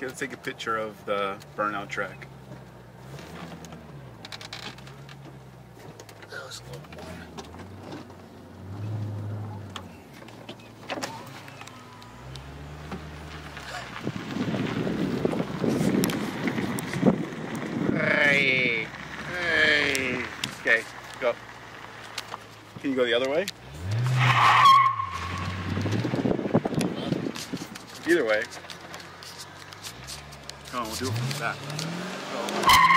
Okay, let's take a picture of the burnout track. That was a little one. Hey, hey. Okay, go. Can you go the other way? Either way. Come on, we'll do it from the back.